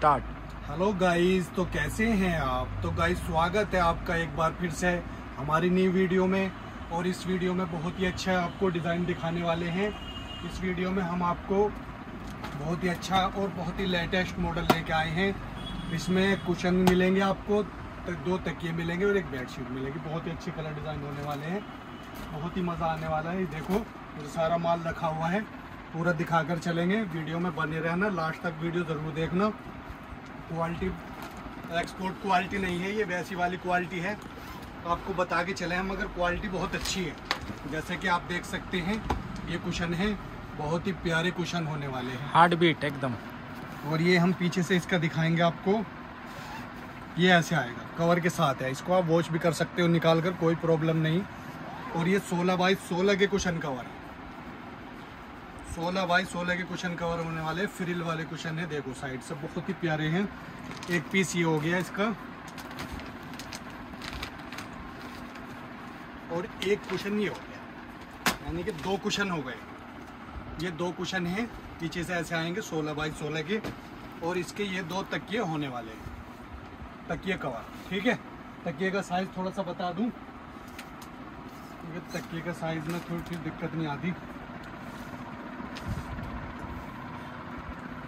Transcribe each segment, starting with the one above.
Start. Hello guys तो कैसे हैं आप? तो गाइस स्वागत है आपका एक बार फिर से हमारी नई वीडियो में। और इस वीडियो में बहुत ही अच्छा आपको डिज़ाइन दिखाने वाले हैं। इस वीडियो में हम आपको बहुत ही अच्छा और बहुत ही लेटेस्ट मॉडल लेके आए हैं। इसमें कुशन मिलेंगे आपको, त- दो तकिए मिलेंगे और एक बेडशीट मिलेगी। बहुत ही अच्छे कलर डिज़ाइन होने वाले हैं। बहुत ही मज़ा आने वाला है। देखो, ये सारा माल रखा हुआ है। पूरा दिखाकर चलेंगे। वीडियो में बने रहना। लास्ट तक वीडियो ज़रूर देखना। क्वालिटी एक्सपोर्ट क्वालिटी नहीं है ये वैसी वाली क्वालिटी है। तो आपको बता के चले हम मगर क्वालिटी बहुत अच्छी है। जैसे कि आप देख सकते हैं ये कुशन है बहुत ही प्यारे कुशन होने वाले हैं। हार्ट बीट एकदम। और ये हम पीछे से इसका दिखाएँगे आपको। ये ऐसे आएगा कवर के साथ है। इसको आप वॉश भी कर सकते हो निकाल कर कोई प्रॉब्लम नहीं। और ये 16 बाई 16 के कुशन कवर है। 16 बाई 16 के कुशन कवर होने वाले फ्रिल वाले कुशन है। देखो साइड से बहुत ही प्यारे हैं। एक पीस ये हो गया इसका। और एक कुशन ये हो गया। यानी कि दो कुशन हो गए। ये दो कुशन हैं। पीछे से ऐसे आएँगे 16 बाई 16 के। और इसके ये दो तकिए होने वाले हैं। तकिए कवर ठीक है? तकिए का साइज़ थोड़ा सा बता दूँ। तकिए का साइज़ में थोड़ी सी दिक्कत नहीं आती।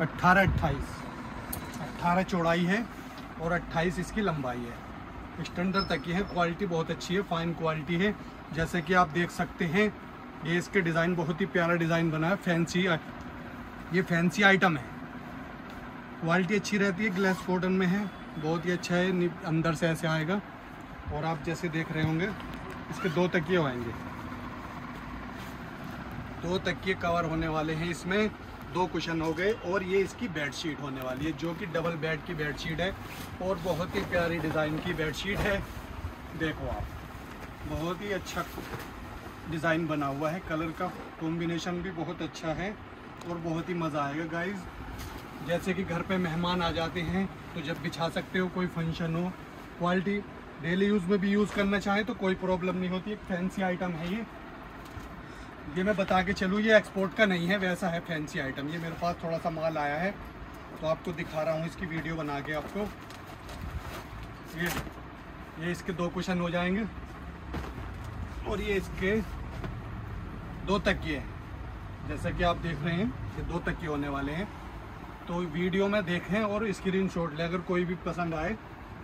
अट्ठारह अट्ठाईस। अट्ठारह चौड़ाई है और अट्ठाईस इसकी लंबाई है। स्टैंडर्ड तकिए है। क्वालिटी बहुत अच्छी है। फाइन क्वालिटी है। जैसे कि आप देख सकते हैं, ये इसके डिज़ाइन बहुत ही प्यारा डिज़ाइन बना है। फैंसी ये फैंसी आइटम है। क्वालिटी अच्छी रहती है। ग्लास कॉटन में है। बहुत ही अच्छा है। अंदर से ऐसे आएगा। और आप जैसे देख रहे होंगे, इसके दो तकिए आएँगे। दो तकिए कवर होने वाले हैं इसमें। दो कुशन हो गए और ये इसकी बेडशीट होने वाली है, जो कि डबल बेड की बेडशीट है और बहुत ही प्यारी डिज़ाइन की बेडशीट है। देखो आप, बहुत ही अच्छा डिज़ाइन बना हुआ है, कलर का कॉम्बिनेशन भी बहुत अच्छा है और बहुत ही मज़ा आएगा। गाइज़ जैसे कि घर पे मेहमान आ जाते हैं तो जब बिछा सकते हो, कोई फ़ंक्शन हो क्वालिटी डेली यूज़ में भी यूज़ करना चाहें तो कोई प्रॉब्लम नहीं होती। एक फैंसी आइटम है ये। ये मैं बता के चलूँ, ये एक्सपोर्ट का नहीं है, वैसा है फैंसी आइटम ये मेरे पास थोड़ा सा माल आया है तो आपको दिखा रहा हूँ इसकी वीडियो बना के आपको। ये ये इसके दो कुशन हो जाएँगे, और ये इसके दो तकिए हैं। जैसा कि आप देख रहे हैं, ये दो तकिए होने वाले हैं। तो वीडियो में देखें और स्क्रीन शॉट लें, अगर कोई भी पसंद आए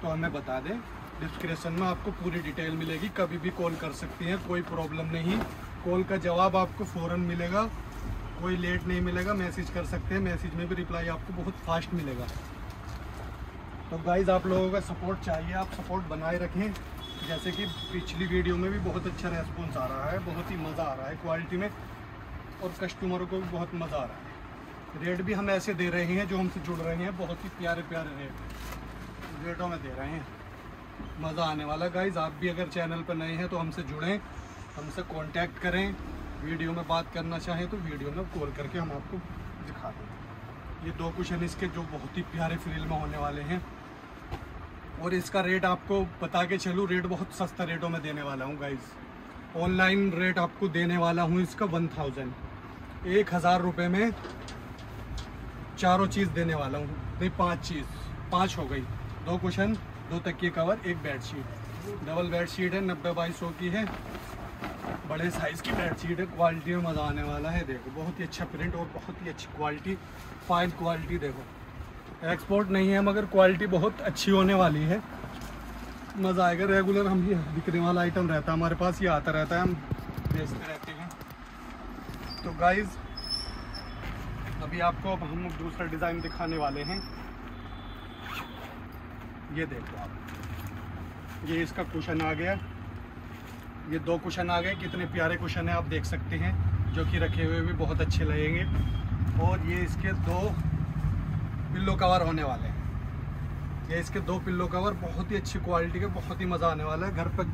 तो हमें बता दें। डिस्क्रिप्शन में आपको पूरी डिटेल मिलेगी, कभी भी कॉल कर सकती हैं, कोई प्रॉब्लम नहीं। कॉल का जवाब आपको फ़ौरन मिलेगा। कोई लेट नहीं मिलेगा, मैसेज कर सकते हैं, मैसेज में भी रिप्लाई आपको बहुत फास्ट मिलेगा। तो गाइज़ आप लोगों का सपोर्ट चाहिए, आप सपोर्ट बनाए रखें। जैसे कि पिछली वीडियो में भी बहुत अच्छा रेस्पॉन्स आ रहा है, बहुत ही मज़ा आ रहा है क्वालिटी में, और कस्टमरों को भी बहुत मज़ा आ रहा है। रेट भी हम ऐसे दे रहे हैं, जो हमसे जुड़ रहे हैं, बहुत ही प्यारे प्यारे रेट रेटों में दे रहे हैं। मज़ा आने वाला गाइज़ आप भी अगर चैनल पर नए हैं तो हमसे जुड़ें। हमसे कांटेक्ट करें वीडियो में बात करना चाहें तो वीडियो में कॉल करके हम आपको दिखा दें। ये दो कुशन इसके जो बहुत ही प्यारे फ्रिल में होने वाले हैं। और इसका रेट आपको बता के चलूँ रेट बहुत सस्ता रेटों में देने वाला हूँ गाइज़ ऑनलाइन रेट आपको देने वाला हूँ इसका वन थाउज़ेंड एक हज़ार रुपये में चारों चीज़ देने वाला हूँ, नहीं, पाँच चीज़। पाँच हो गई। दो कुशन दो तकिए कवर एक बेडशीट डबल बेडशीट है, नब्बे बाई सौ की है। बड़े साइज़ की बेडशीट है क्वालिटी में मज़ा आने वाला है, देखो, बहुत ही अच्छा प्रिंट और बहुत ही अच्छी क्वालिटी फाइन क्वालिटी देखो। एक्सपोर्ट नहीं है, मगर क्वालिटी बहुत अच्छी होने वाली है। मज़ा आएगा रेगुलर हम ये बिकने वाला आइटम रहता है, हमारे पास ये आता रहता है, हम बेचते रहते हैं। तो गाइज़ अभी आपको अब हम दूसरा डिज़ाइन दिखाने वाले हैं। ये देखो आप, ये इसका कुशन आ गया। ये दो कुशन आ गए कितने प्यारे कुशन है आप देख सकते हैं जो कि रखे हुए भी बहुत अच्छे लगेंगे। और ये इसके दो पिल्लो कवर होने वाले हैं। ये इसके दो पिल्लो कवर बहुत ही अच्छी क्वालिटी के बहुत ही मज़ा आने वाला है। घर पर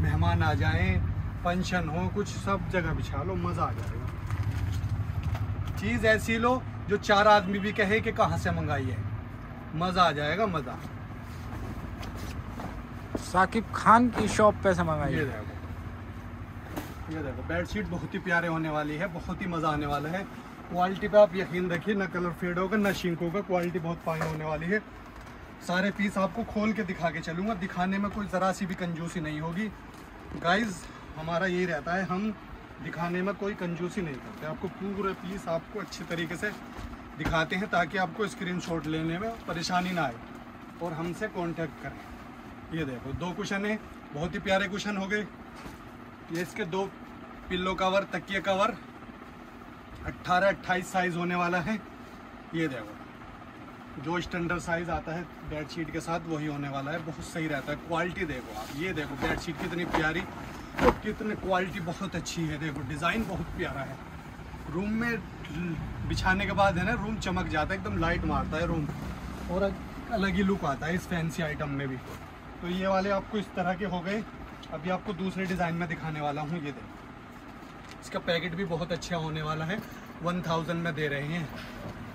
मेहमान आ जाएँ फ़ंक्शन हो कुछ सब जगह बिछा लो मज़ा आ जाएगा। चीज़ ऐसी लो जो चार आदमी भी कहे कि कहाँ से मंगाई है। मज़ा आ जाएगा मज़ा। साकिब खान की शॉप पे से देखो। ये देखो बेडशीट बहुत ही प्यारे होने वाली है, बहुत ही मज़ा आने वाला है। क्वालिटी पे आप यकीन रखिए ना कलर फेड होगा, ना शिंक होगा क्वालिटी बहुत फाइन होने वाली है। सारे पीस आपको खोल के दिखा के चलूँगा। दिखाने में कोई ज़रा सी भी कंजूसी नहीं होगी। गाइज़ हमारा यही रहता है, हम दिखाने में कोई कंजूसी नहीं करते। आपको पूरे पीस आपको अच्छे तरीके से दिखाते हैं, ताकि आपको स्क्रीनशॉट लेने में परेशानी ना आए और हमसे कांटेक्ट करें। ये देखो, दो कुशन है, बहुत ही प्यारे कुशन हो गए। ये इसके दो पिल्लो कवर, तकिए कवर 18 28 साइज़ होने वाला है। ये देखो, जो स्टैंडर्ड साइज़ आता है बेडशीट के साथ, वही होने वाला है। बहुत सही रहता है। क्वालिटी देखो आप। ये देखो बेडशीट कितनी प्यारी और कितनी क्वालिटी बहुत अच्छी है। देखो डिज़ाइन बहुत प्यारा है। रूम में बिछाने के बाद है ना रूम चमक जाता है, एकदम लाइट मारता है रूम और अलग ही लुक आता है इस फैंसी आइटम में भी। तो ये वाले आपको इस तरह के हो गए। अभी आपको दूसरे डिज़ाइन में दिखाने वाला हूँ ये देखो। इसका पैकेट भी बहुत अच्छा होने वाला है। वन थाउज़ेंड में दे रहे हैं।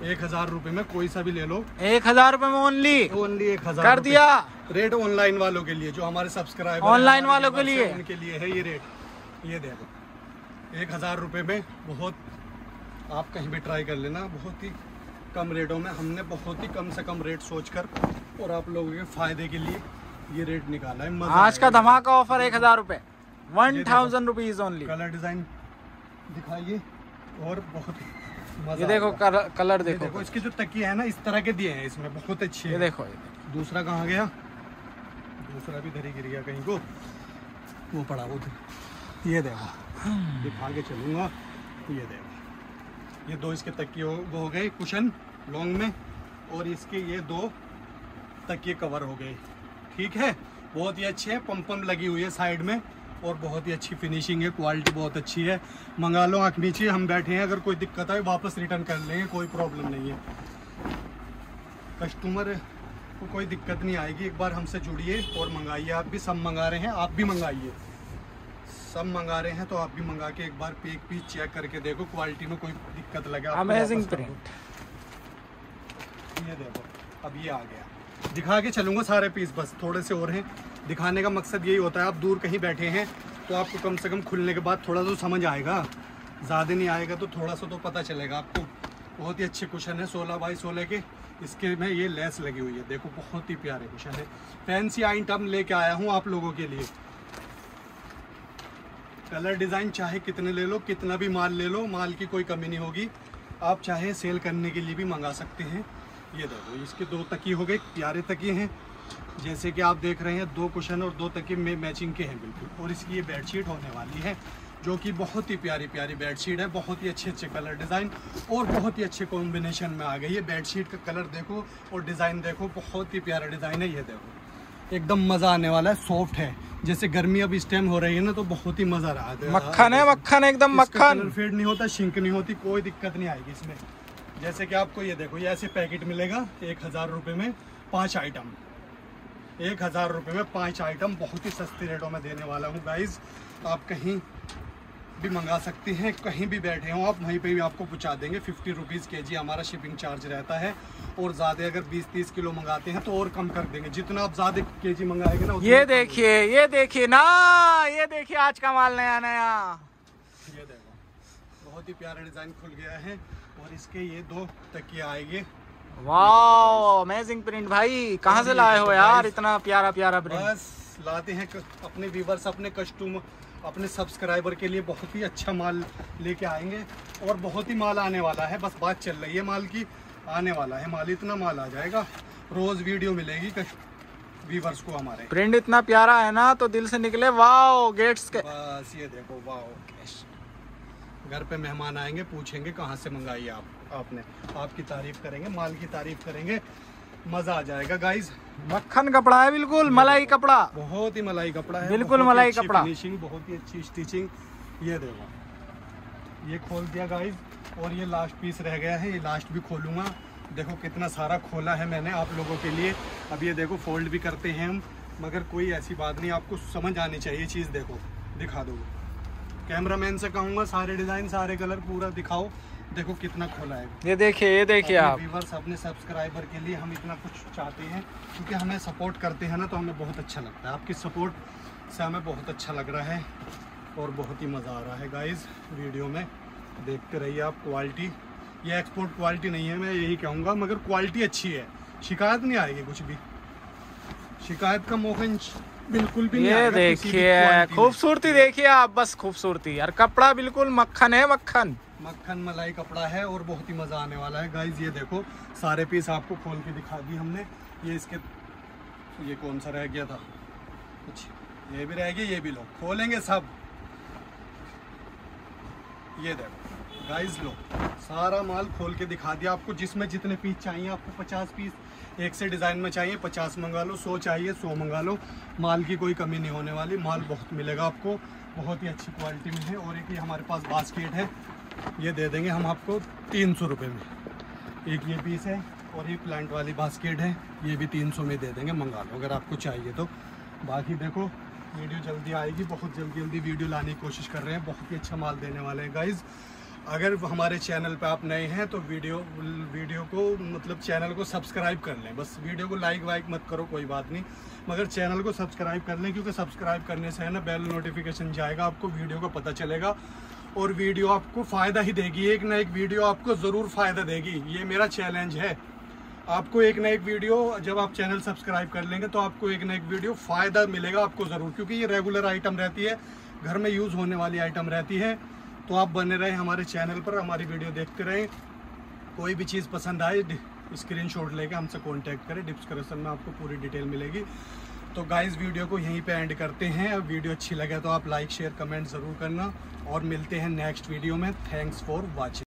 एक हज़ार रुपए में कोई सा भी ले लो। एक हज़ार रुपए में ओनली ओनली एक हज़ार कर दिया। रेट ऑनलाइन वालों के लिए जो हमारे सब्सक्राइबर ऑनलाइन वालों के लिए? उनके लिए है ये रेट ये देखो। एक हज़ार रुपए में बहुत आप कहीं भी ट्राई कर लेना बहुत ही कम रेटों में हमने बहुत ही कम से कम रेट सोचकर और आप लोगों के फ़ायदे के लिए ये रेट निकाला है आज का धमाका ऑफ़र एक हज़ार रुपए। One thousand rupees only colour design दिखाइए और बहुत ये देखो। कलर कलर देखो देखो इसके जो तकिए है ना इस तरह के दिए हैं इसमें बहुत अच्छे ये देखो ये दूसरा कहाँ गया? दूसरा भी धरी गिर गया कहीं को। वो पड़ा वो उधर। ये देखो दिखा के चलूँगा। ये देखो। ये दो इसके तकिए हो, वो हो गए कुशन लॉन्ग में और इसके ये दो तकिए कवर हो गए। ठीक है। बहुत ही अच्छे हैं पम्प लगी हुई है साइड में और बहुत ही अच्छी फिनिशिंग है क्वालिटी बहुत अच्छी है। मंगा लो आँख नीचे हम बैठे हैं अगर कोई दिक्कत आए वापस रिटर्न कर लेंगे कोई प्रॉब्लम नहीं है। कस्टमर को कोई दिक्कत नहीं आएगी एक बार हमसे जुड़िए और मंगाइए। आप भी सब मंगा रहे हैं आप भी मंगाइए। सब मंगा रहे हैं तो आप भी मंगा के एक बार पेक पीस चेक करके देखो क्वालिटी में कोई दिक्कत लगे अमेजिंग। प्रिंट ये देखो अब ये आ गया। दिखा के चलूँगा सारे पीस बस थोड़े से और हैं। दिखाने का मकसद यही होता है, आप दूर कहीं बैठे हैं तो आपको कम से कम खुलने के बाद थोड़ा तो समझ आएगा। ज़्यादा नहीं आएगा तो थोड़ा सा तो पता चलेगा। आपको बहुत ही अच्छे कुशन है, सोलह बाई सोलह के। इसके में ये लेस लगी हुई है। देखो, बहुत ही प्यारे कुशन है। फैंसी आइटम लेके आया हूँ आप लोगों के लिए। कलर डिज़ाइन चाहे कितने ले लो, कितना भी माल ले लो, माल की कोई कमी नहीं होगी। आप चाहे सेल करने के लिए भी मंगा सकते हैं। ये देखो इसके दो तकिए हो गए प्यारे तकिए हैं। जैसे कि आप देख रहे हैं दो कुशन और दो तकिए में मैचिंग के हैं बिल्कुल। और इसकी ये बेडशीट होने वाली है जो कि बहुत ही प्यारी प्यारी बेडशीट है बहुत ही अच्छे अच्छे कलर डिज़ाइन और बहुत ही अच्छे कॉम्बिनेशन में आ गई है। बेडशीट का कलर देखो और डिज़ाइन देखो बहुत ही प्यारा डिज़ाइन है ये देखो। एकदम मज़ा आने वाला है सॉफ्ट है। जैसे गर्मी अब इस टाइम हो रही है ना तो बहुत ही मज़ा रहा है। मक्खन है मक्खन एकदम मक्खन। फेड नहीं होता शिंक नहीं होती कोई दिक्कत नहीं आएगी इसमें। जैसे कि आपको ये देखो ये ऐसे पैकेट मिलेगा एक हज़ार रुपये में पाँच आइटम एक हज़ार रुपये में पाँच आइटम बहुत ही सस्ते रेटों में देने वाला हूँ गाइज़ आप कहीं भी मंगा सकते हैं कहीं भी बैठे हो आप वहीं पे भी आपको पहुँचा देंगे। फिफ्टी रुपीज़ के जी हमारा शिपिंग चार्ज रहता है और ज़्यादा अगर बीस तीस किलो मंगाते हैं तो और कम कर देंगे। जितना आप ज़्यादा के जी मंगाएँगे ना ये देखिए ये देखिए ना ये देखिए आज का माल नया नया ये देखो बहुत ही प्यारा डिज़ाइन खुल गया है। और इसके ये दो तकिए आएँगे। वाह अमेजिंग प्रिंट भाई। कहाँ से लाए हो यार? इतना प्यारा प्यारा प्रिंट बस लाते हैं अपने व्यूवर्स अपने कस्टमर अपने सब्सक्राइबर के लिए बहुत ही अच्छा माल लेके आएँगे। और बहुत ही माल आने वाला है। बस बात चल रही है माल की। आने वाला है माल इतना माल आ जाएगा। रोज वीडियो मिलेगी व्यूवर्स को हमारे। प्रिंट इतना प्यारा है ना तो दिल से निकले। वाह गेट्स के बस ये देखो वाह घर पे मेहमान आएँगे पूछेंगे कहाँ से मंगाई आप आपने। आपकी तारीफ़ करेंगे माल की तारीफ़ करेंगे मज़ा आ जाएगा। गाइज़ मक्खन कपड़ा है बिल्कुल मलाई कपड़ा। बहुत ही मलाई कपड़ा है बिल्कुल मलाई कपड़ा। फिनिशिंग बहुत ही अच्छी स्टिचिंग ये देखो ये खोल दिया गाइस और ये लास्ट पीस रह गया है ये लास्ट भी खोलूँगा। देखो कितना सारा खोला है मैंने आप लोगों के लिए। अब ये देखो फोल्ड भी करते हैं हम मगर कोई ऐसी बात नहीं आपको समझ आनी चाहिए चीज़ देखो दिखा दो कैमरामैन से कहूँगा सारे डिज़ाइन सारे कलर पूरा दिखाओ। देखो कितना खोला है। ये देखिए ये देखिए आप। व्यूवर्स अपने सब्सक्राइबर के लिए हम इतना कुछ चाहते हैं क्योंकि हमें सपोर्ट करते हैं ना तो हमें बहुत अच्छा लगता है। आपकी सपोर्ट से हमें बहुत अच्छा लग रहा है और बहुत ही मज़ा आ रहा है गाइज़ वीडियो में देखते रहिए आप क्वालिटी ये एक्सपोर्ट क्वालिटी नहीं है मैं यही कहूँगा मगर क्वालिटी अच्छी है। शिकायत नहीं आएगी कुछ भी। शिकायत का मौका बिल्कुल भी ये देखिए खूबसूरती देखिए आप बस खूबसूरती। यार कपड़ा बिल्कुल मक्खन है मक्खन। मक्खन मलाई कपड़ा है और बहुत ही मज़ा आने वाला है। गाइज़ ये देखो सारे पीस आपको खोल के दिखा दी हमने। ये इसके ये कौन सा रह गया था? कुछ ये भी रह गया ये भी लो। खोलेंगे सब। ये देखो गाइस लो। सारा माल खोल के दिखा दिया आपको जिसमें जितने पीस चाहिए आपको पचास पीस एक से डिज़ाइन में चाहिए, पचास मंगा लो, सौ चाहिए, सौ मंगा लो। माल की कोई कमी नहीं होने वाली, माल बहुत मिलेगा आपको, बहुत ही अच्छी क्वालिटी में है। और एक ये हमारे पास बास्केट है, ये दे देंगे हम आपको तीन सौ रुपये में। एक ये पीस है और ये प्लांट वाली बास्केट है, ये भी तीन सौ में दे देंगे, मंगा लो, अगर आपको चाहिए तो। बाकी देखो वीडियो जल्दी आएगी, बहुत जल्दी जल्दी वीडियो लाने की कोशिश कर रहे हैं, बहुत ही अच्छा माल देने वाले हैं गाइज़ अगर हमारे चैनल पे आप नए हैं तो वीडियो वीडियो को मतलब चैनल को सब्सक्राइब कर लें। बस वीडियो को लाइक वाइक मत करो, कोई बात नहीं। मगर चैनल को सब्सक्राइब कर लें, क्योंकि सब्सक्राइब करने से है ना, बेल नोटिफिकेशन जाएगा, आपको वीडियो का पता चलेगा। और वीडियो आपको फ़ायदा ही देगी। एक ना एक वीडियो आपको ज़रूर फ़ायदा देगी। ये मेरा चैलेंज है। आपको एक ना एक वीडियो, जब आप चैनल सब्सक्राइब कर लेंगे तो आपको एक ना एक वीडियो फ़ायदा मिलेगा आपको ज़रूर, क्योंकि ये रेगुलर आइटम रहती है। घर में यूज़ होने वाली आइटम रहती है। तो आप बने रहें हमारे चैनल पर, हमारी वीडियो देखते रहें। कोई भी चीज़ पसंद आए स्क्रीन शॉट लेके हमसे कॉन्टैक्ट करें। डिस्क्रिप्शन में आपको पूरी डिटेल मिलेगी। तो गाइस वीडियो को यहीं पे एंड करते हैं। अब वीडियो अच्छी लगे तो आप लाइक शेयर कमेंट ज़रूर करना। और मिलते हैं नेक्स्ट वीडियो में। Thanks for watching